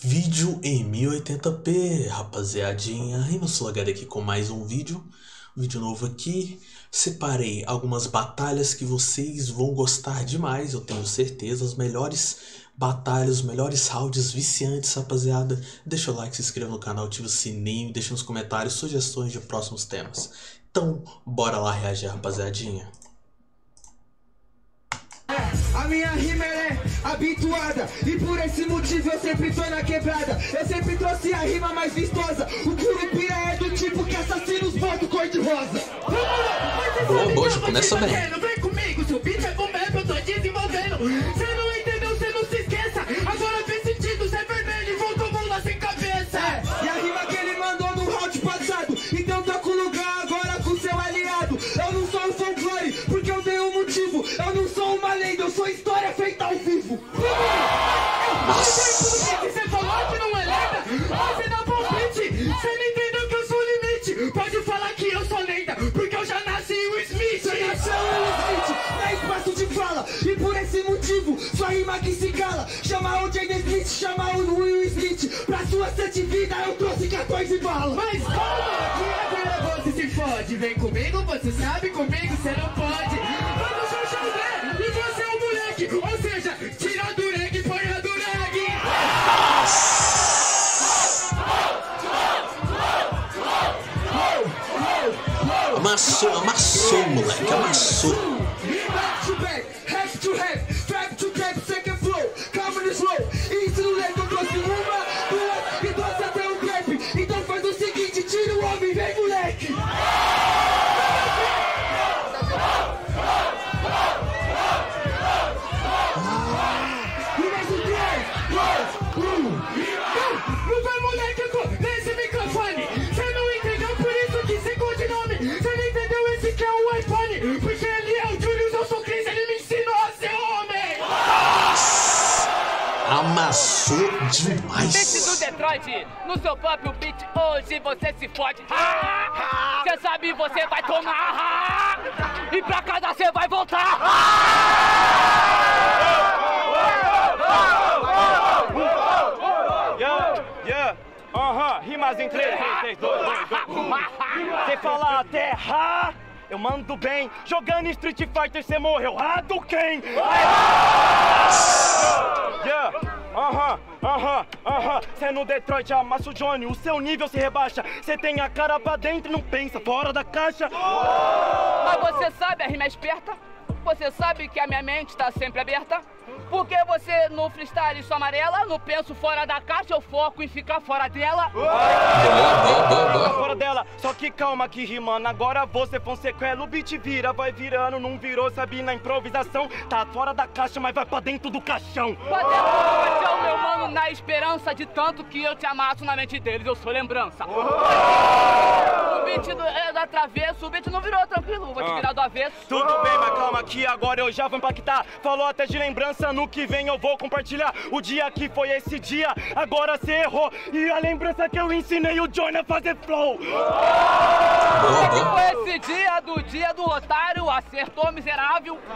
Vídeo em 1080p, rapaziadinha. Rinoslogar aqui com mais um vídeo. Vídeo novo aqui. Separei algumas batalhas que vocês vão gostar demais, eu tenho certeza. As melhores batalhas, os melhores rounds viciantes, rapaziada. Deixa o like, se inscreva no canal, ativa o sininho, deixa nos comentários sugestões de próximos temas. Então, bora lá reagir, rapaziadinha. A minha rima é habituada. E por esse motivo eu sempre tô na quebrada. Eu sempre trouxe a rima mais vistosa. O Curupira é do tipo que assassina os votos cor-de-rosa. Boa, boa, já começa bem Vem comigo, seu beat é bom mesmo, eu tô desenvolvendo feita ao vivo Você falou que não é lenda? Você dá palpite! Você não entendeu que eu sou o limite? Pode falar que eu sou lenda Porque eu já nasci o Smith! Você nasceu o Smith É espaço de fala E por esse motivo Sua rima que se cala. Chama o Jaden Smith Chama o Will Smith Pra sua sete vida eu trouxe 14 balas Mas calma Que agora você se fode. Vem comigo, você sabe Comigo você não pode Amassou, amassou, moleque, amassou. Amassou Beat do demais. Detroit, no seu próprio beat, hoje você se fode. Cê sabe, você vai tomar. E pra casa você vai voltar. Yeah, yeah, aham, rimas em 3, 3, 2, 2, 2, 1. Você fala até ha, eu mando bem. Jogando Street Fighter, você morreu. Ah, do quem? Yeah, aham, aham, aham. Cê no Detroit amassa o Johnny, o seu nível se rebaixa. Cê tem a cara pra dentro e não pensa fora da caixa. Mas você sabe, a rima é esperta. Você sabe que a minha mente tá sempre aberta. Porque você no freestyle sou amarela, no penso fora da caixa, eu foco em ficar fora dela. Boa. fora dela. Só que calma que rimando, agora você foi um sequelo, o beat vira, vai virando, não virou, sabe, na improvisação. Tá fora da caixa, mas vai pra dentro do caixão. Pra dentro do caixão, meu mano, na esperança de tanto que eu te amasso na mente deles, eu sou lembrança. O beat do, é da travesso, o beat não virou tranquilo, vou te virar do avesso. Tudo bem, mas calma que agora eu já vou impactar. Falou até de lembrança, no que vem eu vou compartilhar. O dia que foi esse dia, agora cê errou. E a lembrança que eu ensinei o Johnny a fazer flow. Boa, Que foi esse dia do dia do otário, acertou miserável.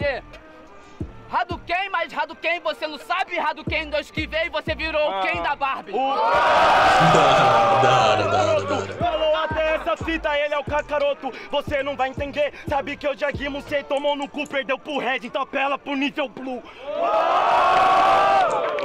yeah. Hadouken, mas Hadouken você não sabe, Hadouken dois que veio, você virou o Ken da Barbie. O Da hora, da hora, da hora. Falou até essa fita, ele é o cacaroto. Você não vai entender. Sabe que eu já guimo, cê tomou no cu, perdeu pro Red, então apela pro nível blue.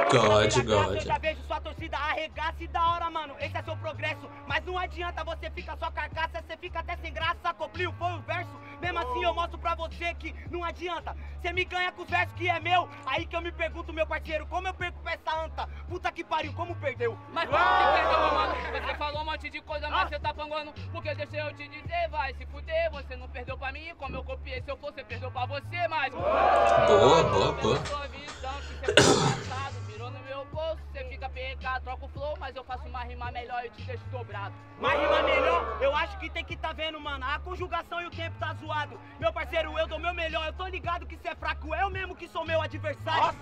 God, God. Eu já vejo sua torcida arregaça e da hora, mano. Esse é seu progresso. Mas não adianta você ficar só carcaça, você fica até sem graça. Cobriu, foi o verso. Mesmo eu mostro pra você que não adianta. Você me ganha com os versos que é meu. Aí que eu me pergunto, meu parceiro, como eu perco pra essa anta? Puta que pariu, como perdeu? Mas como que perdeu, meu mano? Você falou um monte de coisa, mas você tá panguando. Porque deixa eu te dizer, vai se fuder. Você não perdeu pra mim, como eu copiei seu flow, você perdeu pra você, mas. Boa, boa, boa. Que você fica PK, troca o flow, mas eu faço uma rima melhor e te deixo dobrado. Mas rima melhor, eu acho que tem que tá vendo, mano. A conjugação e o tempo tá zoado. Meu parceiro, eu dou meu melhor. Eu tô ligado que cê é fraco, eu mesmo que sou meu adversário.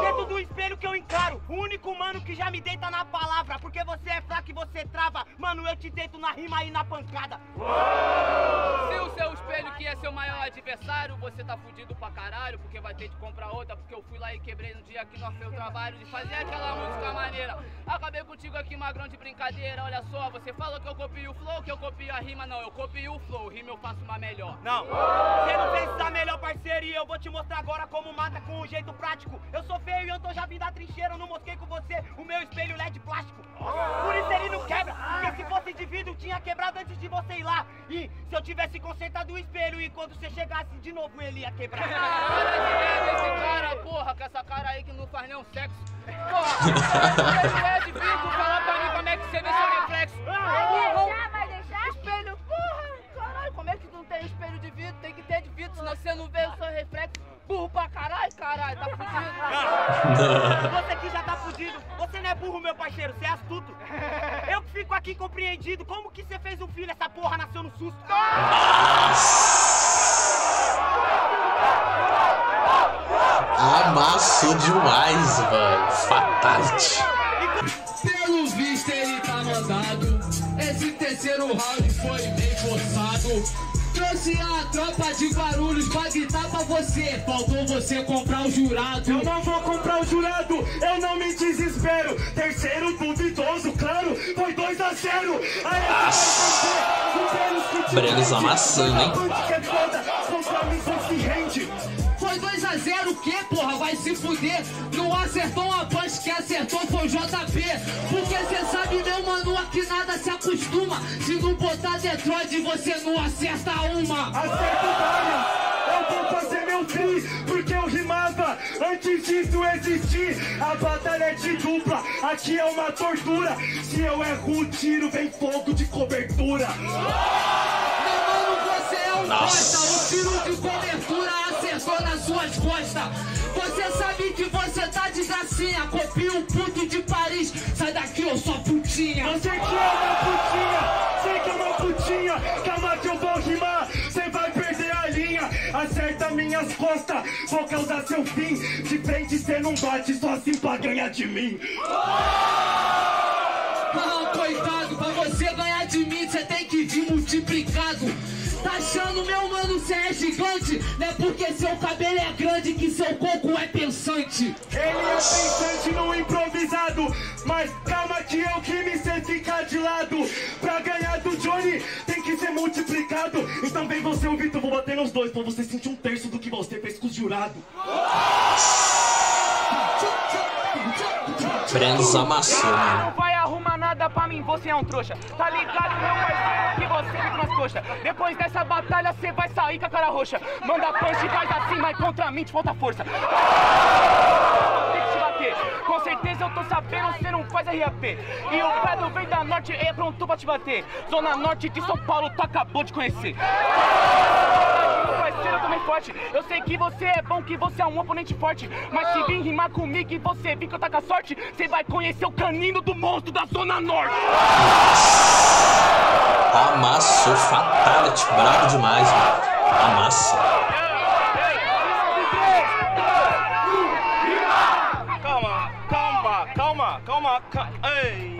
Dentro do espelho que eu encaro, o único mano que já me deita na palavra. Porque você é fraco e você trava. Mano, eu te deito na rima e na pancada. Se que é seu maior adversário, você tá fudido pra caralho, porque vai ter de comprar outra, porque eu fui lá e quebrei no dia que nós fez o trabalho de fazer aquela música maneira. Acabei contigo aqui, magrão de brincadeira, olha só, você falou que eu copio o flow, que eu copio a rima, não, eu copio o flow, rima eu faço uma melhor. Não, você não fez essa melhor parceria. Eu vou te mostrar agora como mata com um jeito prático. Eu sou feio e eu tô já vindo da trincheira. Eu não mosquei com você o meu espelho LED plástico. Por isso ele não quebra. Porque se fosse vidro, tinha quebrado antes de você ir lá. E se eu tivesse consertado o espelho e quando você chegasse de novo ele ia quebrar. Para de merda esse cara, porra, com essa cara aí que não faz nenhum sexo. Porra, ele é de vidro, fala pra mim como é que você vê seu reflexo. Vai deixar, vai deixar? Espelho, porra, caralho, como é que não tem espelho de vidro? Tem que ter de vidro, senão você não vê o seu reflexo. Burro pra caralho, caralho, tá fudido. Você que já tá fudido. Você não é burro, meu parceiro, você é astuto. Eu que fico aqui compreendido. Como que você fez um filho? Essa porra nasceu no susto. Demais, mano. Fatality. Pelo visto ele tá mandado. Esse terceiro round foi bem forçado. Trouxe a tropa de barulhos pra gritar pra você. Faltou você comprar o jurado. Eu não vou comprar o jurado, eu não me desespero. Terceiro duvidoso, claro, foi 2 a 0. Aí Brenos amassando, hein? Se fuder. Não acertou uma punch, que acertou foi o JP. Porque cê sabe, meu mano, aqui nada se acostuma. Se não botar Detroit, você não acerta uma. Acerto várias, eu vou fazer meu tri, porque eu rimava antes disso existir. A batalha é de dupla, aqui é uma tortura. Se eu erro o tiro, vem fogo de cobertura. Meu mano, você é um bosta. O tiro de cobertura acertou nas suas costas. Você sabe que você tá de gracinha. Copia um puto de Paris. Sai daqui, eu sou putinha. Você que é uma putinha, sei que é uma putinha. Calma que eu vou rimar, cê vai perder a linha. Acerta minhas costas, vou causar seu fim. De frente cê não bate, só assim pra ganhar de mim. Ah, coitado, pra você ganhar de mim, você tem que vir multiplicado. Tá achando, meu mano, você é gigante? Não é porque seu cabelo é grande que seu coco é pensante. Ele é pensante no improvisado, mas calma que eu que me sei ficar de lado. Pra ganhar do Johnny tem que ser multiplicado. Então vem você, o Vitor, vou bater nos dois pra você sentir um terço do que você fez com o jurado. Brenos amassou, Não mano. vai arrumar nada pra mim, você é um trouxa. Tá ligado, meu parceiro, que você me pras coxas. Depois dessa batalha, você vai sair com a cara roxa. Manda punch, faz assim, mas contra mim te falta força. Te bater. Com certeza eu tô sabendo, você não faz RAP. E o Pedro vem da norte, é pronto pra te bater. Zona norte de São Paulo, tu acabou de conhecer. Eu também forte. Eu sei que você é bom, que você é um oponente forte. Mas se vir rimar comigo e você vir que eu tá com a sorte, você vai conhecer o canino do monstro da Zona Norte. Amassou. Fatality. Bravo demais, mano. Amassa. Calma, calma, calma, calma, calma. Ei.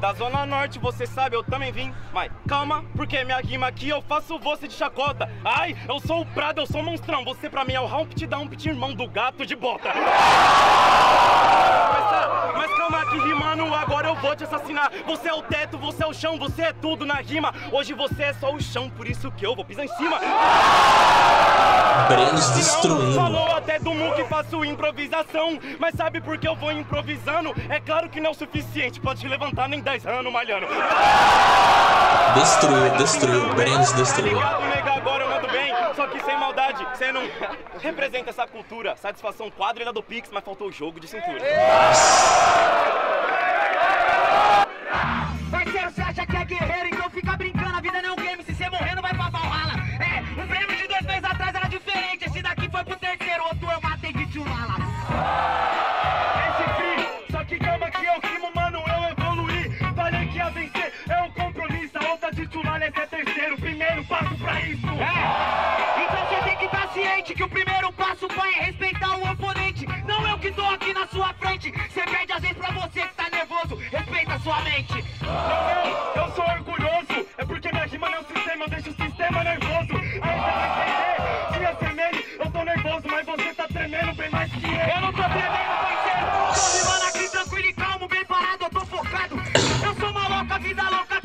Da Zona Norte, você sabe, eu também vim. Mas calma, porque minha rima aqui eu faço você de chacota. Ai, eu sou o Prado, eu sou o monstrão. Você pra mim é o Humpty Dumpty, irmão do gato de bota. Que rimando, agora eu vou te assassinar. Você é o teto, você é o chão, você é tudo na rima. Hoje você é só o chão, por isso que eu vou pisar em cima. Brenos destruindo. Falou até do Mu que faço improvisação. Mas sabe por que eu vou improvisando? É claro que não é o suficiente pra te levantar nem 10 anos malhando. Destruiu, destruiu. Brenos Tá destruiu. ligado, nega? Agora eu mando bem. Só que sem maldade, você não representa essa cultura. Satisfação quadrilha do Pix, mas faltou o jogo de cintura. Parceiro, Não, eu sou orgulhoso. É porque minha rima não é um sistema, eu deixo o sistema nervoso. Aí você vai entender, se assemelhe, eu tô nervoso, mas você tá tremendo bem mais que eu. Eu não tô tremendo, parceiro. Tô rimando aqui tranquilo e calmo, bem parado, eu tô focado. Eu sou maluca, vida louca.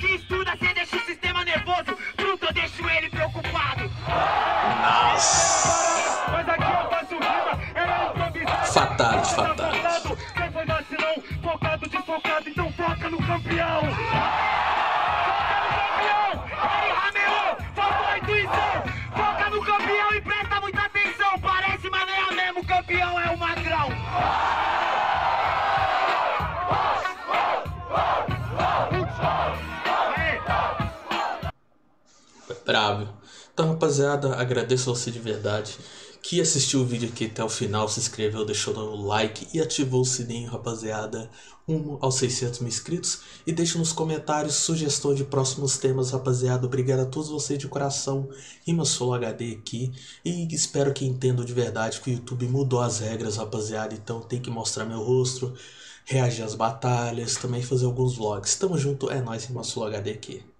Bravo. Então, rapaziada, agradeço a você de verdade que assistiu o vídeo aqui até o final, se inscreveu, deixou o like e ativou o sininho, rapaziada, rumo aos 600 mil inscritos. E deixa nos comentários sugestões de próximos temas, rapaziada. Obrigado a todos vocês de coração. Rima Solo HD aqui. E espero que entendam de verdade que o YouTube mudou as regras, rapaziada. Então tem que mostrar meu rosto, reagir às batalhas, também fazer alguns vlogs. Tamo junto, é nóis, Rima Solo HD aqui.